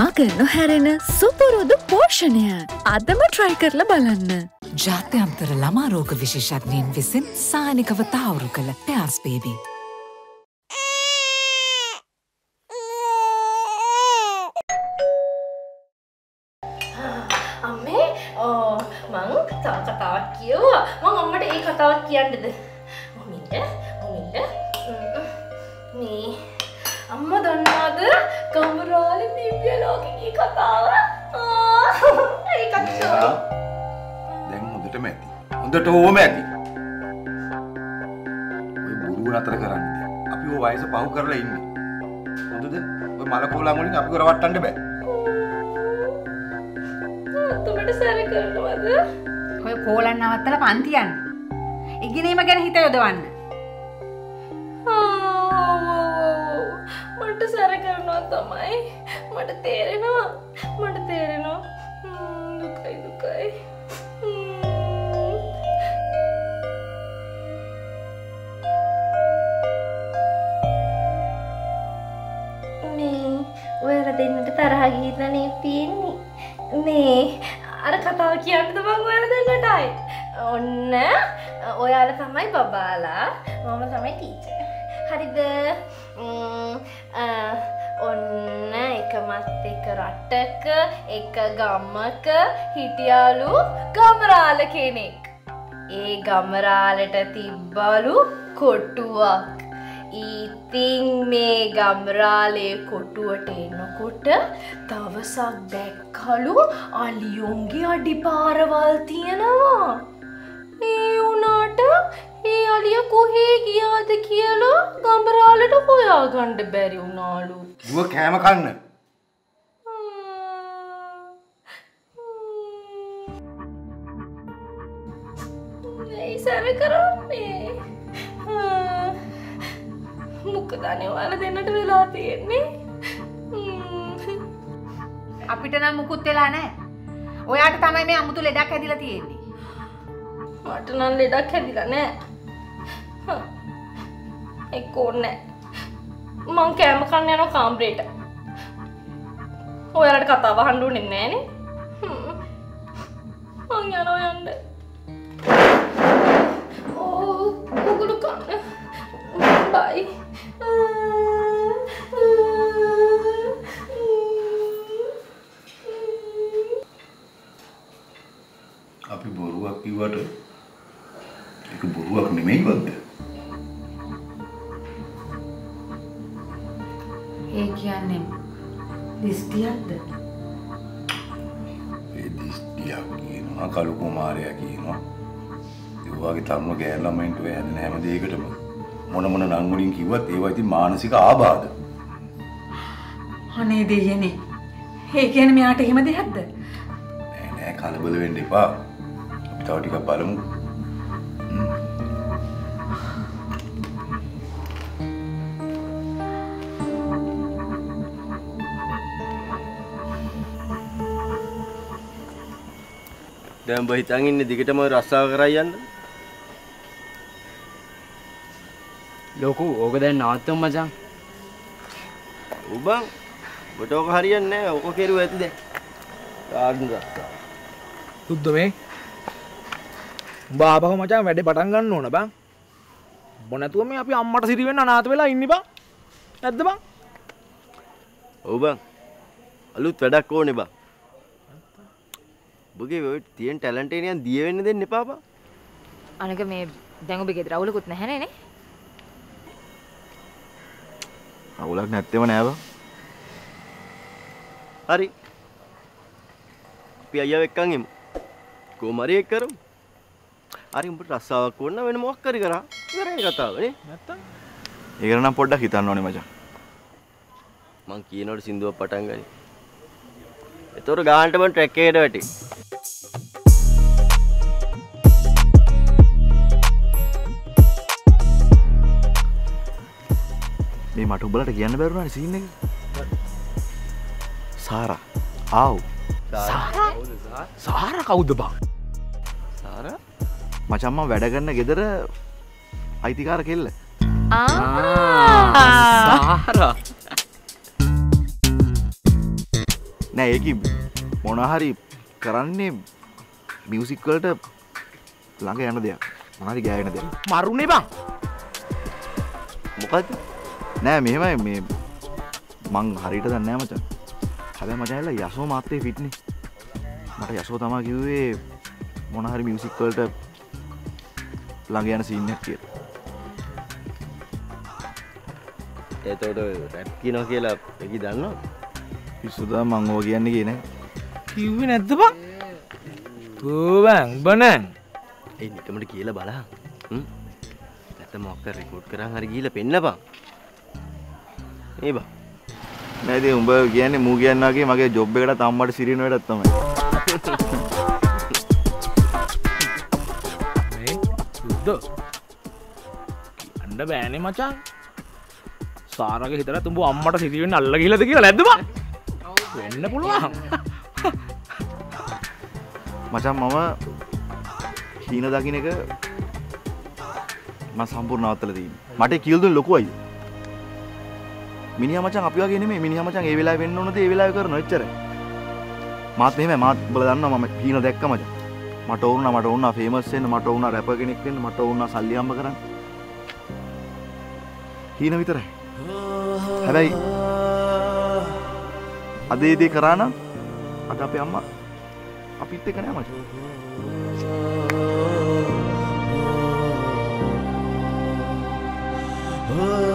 මග නොහැරෙන සුපුරුදු පෝෂණය. අදම ට්‍රයි කරලා බලන්න. ජාත්‍යන්තර ළමාරෝග විශේෂඥයෙන් විසින් සානිකව තාවුරු කළ පයාස් බේබි. අම්මේ ඕ මං තව කතාවක් කියවා මං අම්මට ඒ කතාවක් කියන්නද? මොමින්ට මොමින්ට. මේ අම්ම දන්නාද කමරාල දිව්‍ය ලෝකගේ කතාව ඒකත් මෙයා දැන් හොඳටම ඇති. හොඳට ඕම ඇති. ඔය බොරුව නතර කරන්න. අපි ඔය වයස පහු කරලා ඉන්නේ. හොඳද? ඔය මලකෝලා වලින් අපිව රවට්ටන්න බෑ. තුමට සැර කරනවද ඔය කෝලන් නවත්තල පන්තියන්න. ඉගෙනීම ගැන හිත යොදවන්න. මට තේරෙනවා මට තේරෙනවා ම්ම්, දුකයි දුකයි ම්ම්. මේ ඔයල දෙන්නට තරහ ගීතනේ තියෙන්නේ මේ අර කතාව කියන්නද බං ඔයාල දෙන්නටයි ඔන්න ඔයාල තමයි බබාලා මම තමයි ටීච හරිද ම්ම්, අ, ඔන්න එකමත් එක රට්ටක එක ගම්මක හිටියාලු ගමරාල කෙනෙක්. ඒ ගමරාලට තිබ්බලු කොටුවක්. ඉතිං මේ ගම්රාලේ කොටුවට එනකොට දවසක් දැක්කලු අලියුන්ගේ අඩිපාරවල් තියෙනවා. ඒ වුනාට ඒ අලිය කොහේ ගියාද කියලා ගම්රාලට හොයාගණ්ඩ බැරි වුණාලු. දුව කෑම කන්න. ඇයි සැර කරන්නේ මොකදනේ ඔයාල දෙන්නට වෙලා තියෙන්නේ. අපිට නම් මුකුත් වෙලා නෑ. ඔයාට තමයි මේ අමුතු ලෙඩක් ඇදිලා තියෙන්නේ. මට නම් ලෙඩක් හැදිලා නෑ එක්ක ඕන්නෑ මං කෑම කන්න යන කාම්බ්‍රේට ඔයාලට කතා වහන්ඩුනෙ නෑනේ හ්ම්. මං යනෝ යන්න උගුළු කන්න බයි අපි බොරුවක් කිව්වට ඒක බොරුවක් නෙමෙයි වද්ද. ඒ කියන්නේ දිස්තියක්ද? ඒ දිස්තියක් කියනවා කළු කුමාරයා කියනවා. ඒ වගේ තරුණ ගෑන් ළමයින්ට ඔය හැදෙන හැම දෙයකටම මොන මොන නම් වලින් කිව්වත් ඒවා ඉතින් මානසික ආබාධ. අනේ දෙයනේ. ඒ කියන්නේ මෙයාට එහෙම දෙයක්ද? නෑ නෑ කලබල වෙන්න එපා. අපි තව ටිකක් බලමු. දැන් උඹ හිතන් ඉන්නේ දිගටම රස්සාව කරයි යන්න. ලොකු ඕක දැන් නවත්තමු මචං. උබන් ඔබට ඕක හරියන්නේ නැහැ. ඕක කෙරුව ඇති දැන්. ආඩු රස්සාව. සුද්ද මේ උඹ ආපහු මචං වැඩේ පටන් ගන්න ඕන බං උඹ නැතුව මේ අපි අම්මට සිරි වෙන්න අනාථ වෙලා ඉන්නේ බං නැද්ද බං ඔව් බං. අලුත් වැඩක් ඕනේ බං. ඔබගේ ඔය තියෙන ටැලන්ට් එක නිකන් දිය වෙන්න දෙන්න එපා බං. අනක මේ දැන් ඔබේ ගෙදර අවුලකුත් නැහැනේ නේ අවුලක් නැත්තේම නෑ බං. හරි. අපි අයියා එක්කන් එමු. කොහමරි එක් කරමු. හරි උඹට රස්සාවක් ඕන වෙන මොකක් හරි කරා. ඉවරයි කතාව නේ. නැත්තම් ඒක නම් පොඩ්ඩක් හිතන්න ඕනේ මචං. මං කියනකොට සින්දුවක් පටන් ගනි. එතකොට ගානට මං ට්‍රැක් එකකට වැටේ. මේ මට උඹලට කියන්න බැරුණානේ සීන් එක. සාරා. ආව්. සාර? කවුද බං? සාරා? මචං මම වැඩ කරන ගෙදර අයිතිකාර කෙල්ල. නෑ ඒක මොනහරි කරන්නේ මියසික්වලට ළඟ යන දෙයක්. මහරි ගෑගෙන දෙයක්. මරුණේ බං. මොකද නෑ මෙහෙමයි. මේ මං හරිට දන්නෑ මචන්. හැබැ මචඇල්ල යසෝ මාත්තේ පිට්නේ. මට යසෝ තමා කිව්වේ මොනහරි මියසික්වලට ළඟ යන සිීනයක් කිය එතෝට රැප් කියනවා කියලා එකි දන්නවා පිස්සුදා මං ඕ කියන්නේ කියන කිව්වේ නැද්ද බං? තූවැන් බනැන් ඒ නිකමට කියලා බලා නැත මොක්ක රෙකෝඩ් කරන් හරි ගීල පෙන්න්න බං ඒ බා නැති උඹ කියන්නේ මූ කියන්නගේ මගේ ජොබ් එකට තම්මට සිරින වැඩත් තමයි. යුද්ධ. අන්ඩ බෑනේ මචන් සාරග හිතර තුඹ අම්මට සිතිවෙන් අල්ල කියලද කියලා ලැදවා වෙන්න පුළුවන්. මචන් මම හීන දකින එක ම සම්පූර් නවත්තල දී මට කිල්දුන් ලොකුවයි මිනි මචන් අපි ගෙන මේ මිනි මචන් ඒ වෙලා වෙන්න නොද ඒ වෙලා කර නොච්චර මාත් මෙම මාත් බල දන්න මම හීන දැක්ක මච. මට ඔවුන්න මට ඔන්න ෆේමස්සෙන් මට ඔන්න රැප කෙනෙක්ෙන් මට ඔන්න සල්ලියම්ම කරන්න. හීන විතරයි. හැබැයි අදේදේ කරානම් අද අපේ අම්ම අපිත් එක නෑ මච. ලොවටම oh,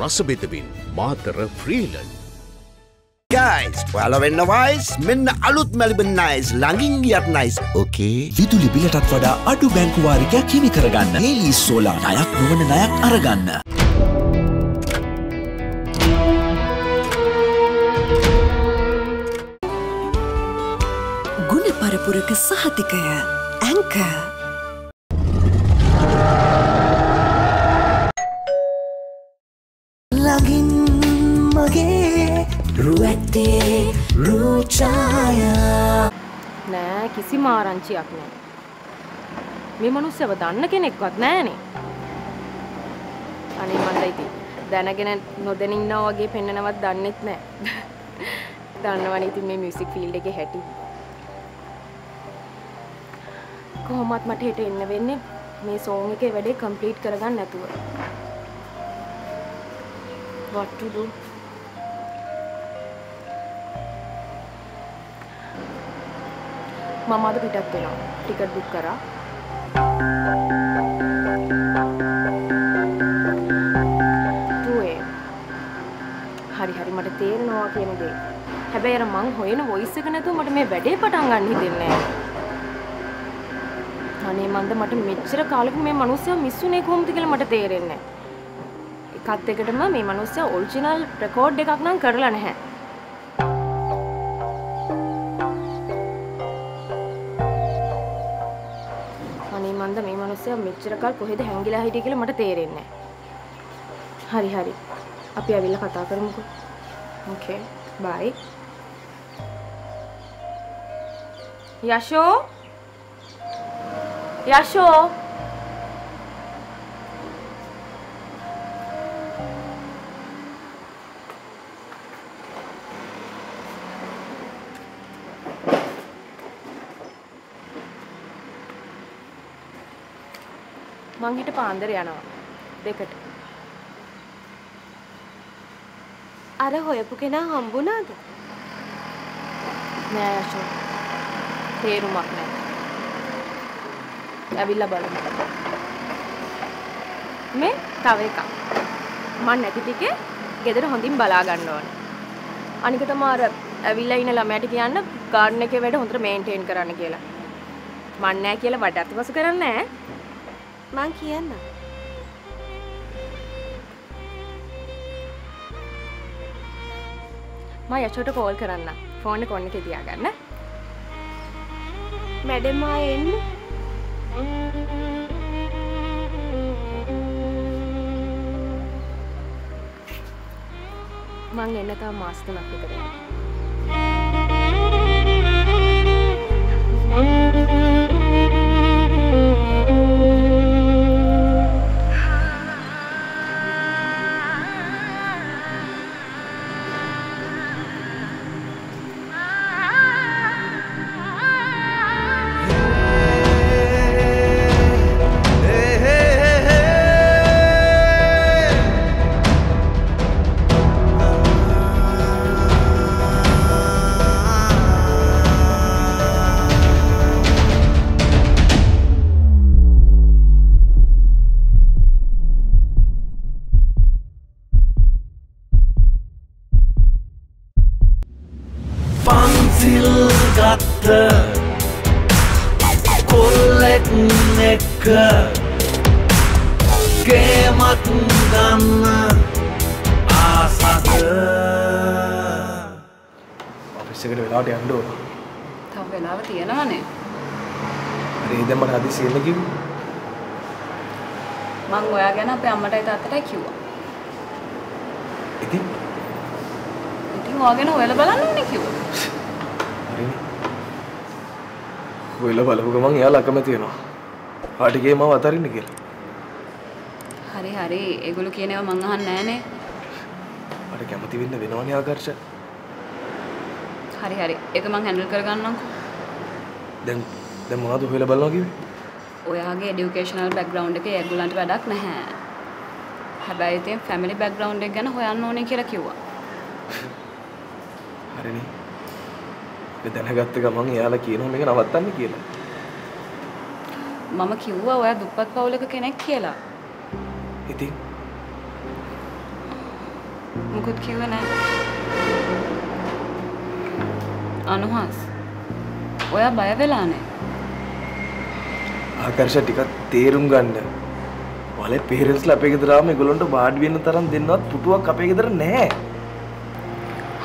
රසබෙදමින් මාතර ෆ්‍රීලන් ගයිස් ඔයාල වෙන්න වයිස් මෙන්න අලුත් මැලිබන් නයිස් ළඟින් ගියත් නයිස් ඕකේ විදුලි බිලටත් වඩා අඩු බැංකුවාරිකයක් හිමි කරගන්න. ඒලි සෝලා නයක් නොවන නයක් අරගන්න. ගුණ පරපුරක සහතිකය. ඇංක නෑ කිසි මාරංචියක් නෑ මේ මනුස්සයව දන්න කෙනෙක්වත් නෑනේ අනේ මන්ද ඉතින් දැනගෙන නොදැන ඉන්නවා වගේ පෙන්නනවත් දන්නෙත් නෑ දන්නවනේ ඉතින් මේ මියුසික් ෆීල්ඩ් එකේ හැටි කොහොමත් මට හෙට එන්න වෙන්නේ මේ සෝන් එකේ වැඩේ කම්ප්ලීට් කරගන්න නැතුව. What to do? මම අද පිටත් වෙනවා. ටිකට් බුක් කරා. තුවේ. හරි හරි මට තේරෙනවා කියන දේ. හැබැයි අර මං හොයන වොයිස් එක නැතුව මට මේ වැඩේ පටන් ගන්න හිතෙන්නේ නැහැ. අනේ මන්ද මට මෙච්චර කාලෙක මේ මිනිස්සයා මිස්සුනේ කොහොමද කියලා මට තේරෙන්නේ නැහැ. එකත් එකටම මේ මිනිස්සයා ඔරිජිනල් රෙකෝඩ් එකක් නම් කරලා නැහැ. මිනිස්සයා මෙච්චර කල් කොහෙද හැංගිලා හිටියේ කියලා මට තේරෙන්නේ. හරි හරි. අපි ඇවිල්ලා කතා කරමුකෝ. ඕකේ. බයි. යෂෝ යෂෝ මං හිට පාන්දර යනවා. දෙකට. අර හොයපු කෙනා හම්බුණාද? නෑ යෂෝ තේරුමක් නෑ. ඇවිල්ලා බලමු. මේ තව එකක්. මං නැති ටිකේ ගෙදර හොඳින් බලා ගන්න ඕන. අනික තමයි අර ඇවිල්ලා ඉන්න ළමයාට කියන්න ගාඩන් එකේ වැඩ හොඳට මේන්ටේන් කරන්න කියලා. මන් නෑ කියලා වඩ අතපසු කරන්නේ නෑ. මං කියන්න. මම යෂෝට කෝල් කරන්න ෆෝන් එක ඔන්න එකේ තියාගන්න මැඩම් එන්න. මං එන්න තව මාස තුනක් විතර යනවා. පන්සිල් ගත්ත කොල්ලෙක් එක්ක ගේමත් ගන්න ආසද ඔෆිස් එකට වෙලාවට යන්න ඕන. තව වෙලාව තියෙනවනේ. හරි දැන් මට හදිස්සි එන්න කිව්වේ. මං ඔයා ගැන අපේ අම්මටයි තාත්තටයි කිව්වා. ඉතින් ඉතින් ඔයා ගැන ඔයාලා බලන්න ඕනේ කිව්වා. හරිනේ. ඔයලා බලපු ගමන් එයාලා අකමැති වෙනවා. පාටිගේ මම අතරින්න කියලා. හරි හරි ඒගොල්ලෝ කියන ඒවා මං අහන්නේ නෑනේ. මට කැමති වෙන්න වෙනවනේ ආකර්ෂ. හරි හරි ඒක මං හැන්ඩල් කරගන්නම්කෝ. දැන් දැන් මොනවද ඔයලා බලනවා කිව්වේ? ඔයාගේ එඩියුකේෂනල් බෑග්ග්‍රවුන්ඩ් එකේ ඒගොල්ලන්ට වැඩක් නැහැ. හැබැයි ඉතින් ෆැමිලි බෑග්ග්‍රවුන්ඩ් එක ගැන හොයන්න ඕනේ කියලා කිව්වා. හරිනේ. දැනගත්ත ගමන් එයාලා කියනවා මේක නවත්තන්න කියලා. මම කිව්වා ඔයා දුප්පත් පවුලක කෙනෙක් කියලා. ඉතින් මුකුත් කිව්වේ නෑ. අනුහස්. ඔයා බය වෙලානේ. ආකර්ෂ ටිකක් තේරුම් ගන්න. වලේ පේරන්ට්ස්ලා අපේ ගෙදර ආවම ඒගොල්ලන්ට වාඩි වෙන්න තරම් දෙන්නවත් පුටුවක් අපේ ගෙදර නැහැ.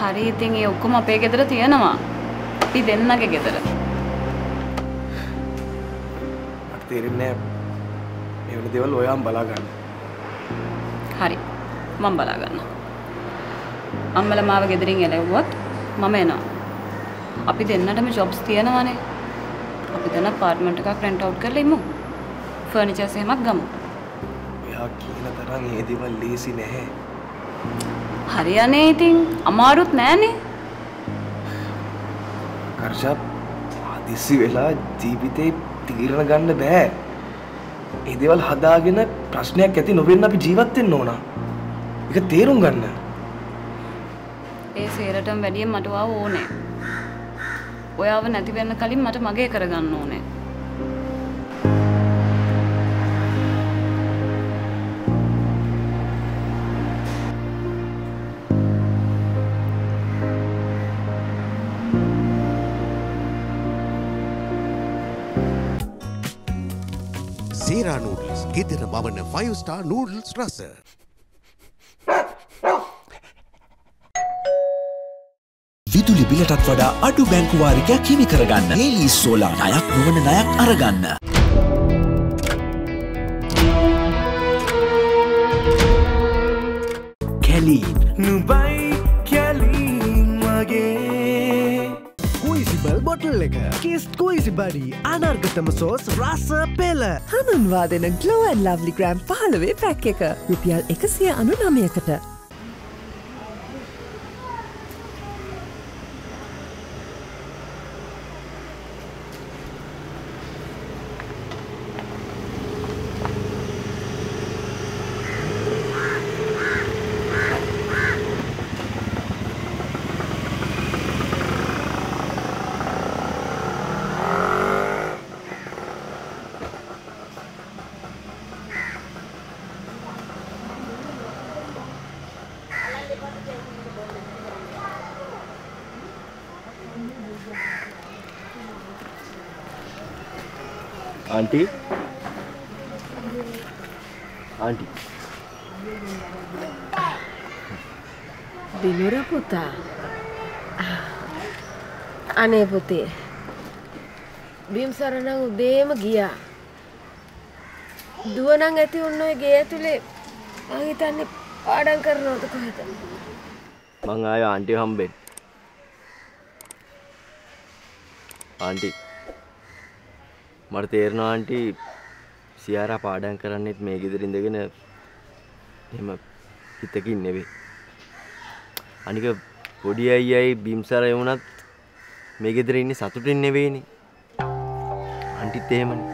හරි ඉතින් ඒ ඔක්කොම අපේ ගෙදර තියෙනවා. අපි දෙන්නගේ ගෙදර. මට තේරෙන්නේ මේ වෙන දේවල් ඔයාම බලා ගන්න. හරි. මම බලා ගන්නවා. අම්මලා මාව ගෙදරින් එළවුවොත් මම එනවා. අපි දෙන්නටම ජොබ්ස් තියෙනවානේ. අපි දෙන්න අප්පාර්ට්මන්ට් එකක් රෙන්ට් අවුට් කරලා ඉමු. ෆර්නිචර්ස් එහෙමත් ගමු. ඔයා කියන තරම් ඒ දේවල් ලේසි නැහැ. හරියනේ ඉතින් අමාරුත් නෑනේ. කර්ෂා හදිස්සි වෙලා ජීවිතේ තීරණ ගන්න බෑ. ඒ දේවල් හදාගෙන ප්‍රශ්නයක් ඇති නොවෙන්න අපි ජීවත් වෙන්න ඕන. ඒක තේරුම් ගන්න. ඒ සේරටම වැඩිය මට ඔයාව ඕනේ. ඔයාව නැති වෙන්න කලින් මට මගේ කරගන්න ඕනේ. සේරා නූඩල්ස් ගෙදර මවන 5 ස්ටාර් නූඩල්ස් රස. විදුලි බිලටත් වඩා අඩු බැංකුවාරිකයක් හිමි කරගන්න ඒලී සෝලා ණයක් නොවන ණයක් අරගන්න. කැලීන් නුබයි බොටල් එක. කිස් කුයිසි බඩි අනර්ගතම සෝස් රස පෙල හඳුන්වා දෙන ගලෝන් ලව්ලි ග්‍රම් පහලවේ පැක් එක. රුපියල් එකසිය අනු නමයකට. ආන්ටි ආන්ටි බිනුර පුතා අනේ පුතේ බිම් සරණ උදේම ගියා දුවනං ඇති උන්න ඔය ගේ ඇතුලේ මං හිතන්නේ පාඩම් කරනවද කොහෙද මං ආය ආන්ටි හම්බෙන් ආන්ටි මට තේරෙනවා ආන්ටි සියාරා පාඩම් කරන්නෙත් මේ ගෙදර ඉඳගෙන එහෙම හිතකින් නෙවෙයි. අනික පොඩි අයියයි බිම්සර වුණත් මේ ගෙදර ඉන්නේ සතුටින් නෙවෙයිනේ. ආන්ටිත් එහෙමනේ.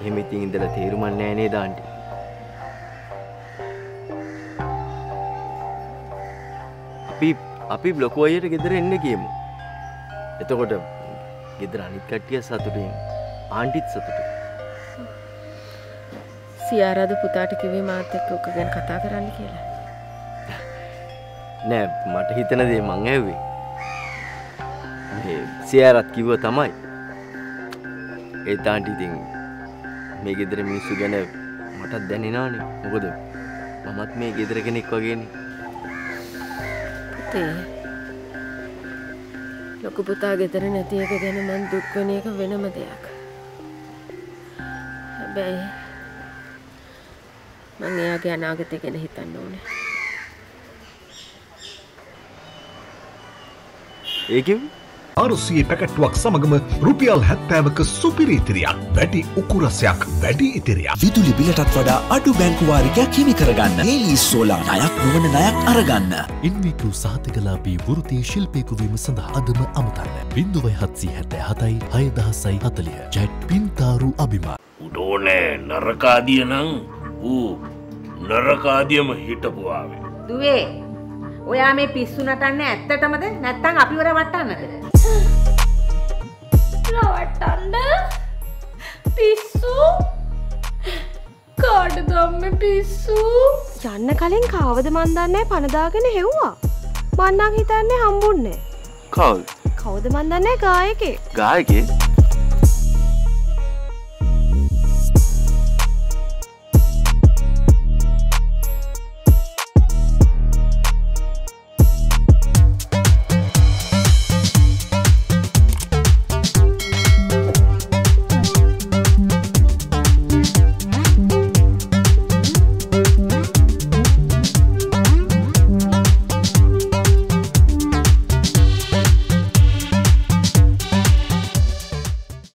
එහෙම ඉතින් ඉඳලා තේරුමක් නැහැ නේද ආන්ටි අපි අපි බ්ලොකෝ අයියට ගෙදර එන්න කියමු. එතකොට ගෙදර අනිත් කට්ටිය සතුටින් ආන්ටිත් සතුටින්. සියාරාද පුතාට කිව්වේ මාත් එක්ක ඔක ගැන කතා කරන්න කියලා. නෑ මට හිතන දේ මං ඇව්වේ මේ සියාරත් කිව්ව තමයි. ඒත් ආන්ටි ඉතින් මේ ගෙදර මිනිස්සු ගැන මටත් දැනෙනවානේ. මොකද මමත් මේ ගෙදර කෙනෙක් වගේනේ. පුතේ ලොකු පුතා ගෙදර නැති එක ගැන මං දුක් වෙන එක වෙනම දෙයක්. හැබැයි මං එයාගේ අනාගතය ගැන හිතන්න ඕනේ. ඒකිව? අරුසියේ පැකට්ටුවක් සමගම රුපියල් හැත්තෑවක සුපිරීතිරයක් වැඩි උකුරසයක් වැඩි ඉතිරයක් විදුලි බිලටත් වඩා අඩු බැංකුවාරිකයක් හිමි කරගන්න ඒලී සෝලා ණයක් නොවන ණයක් අරගන්න. ඉන්විකු සාතිකලාපී වෘතිය ශිල්පයකුවීම සඳහා අදම අමතන්න බින්දුවයි හත්සී හැත්තෑ හතයි හයදහසයි හතලිය ජැට් පින්තාරු අභිමා. උඩෝනෑ නරකාදිය නං ඌ නරකාදියම හිටපුවාවේ. දුවේ ඔයා මේ පිස්සු නටන්නේ ඇත්තටමද? නැත්තං අපි වර වටන්නද? රවට්ටන්න පිස්සු? කාඩ දම්ම පිස්සු? යන්න කලින් කාවද මන්දන්නේ පනදාගෙන හෙව්වා. මන්නක් හිතන්නේ හම්බුන්නේ. කවුල් කවුද මන්දන්නේ ගායකේ. ගායකේ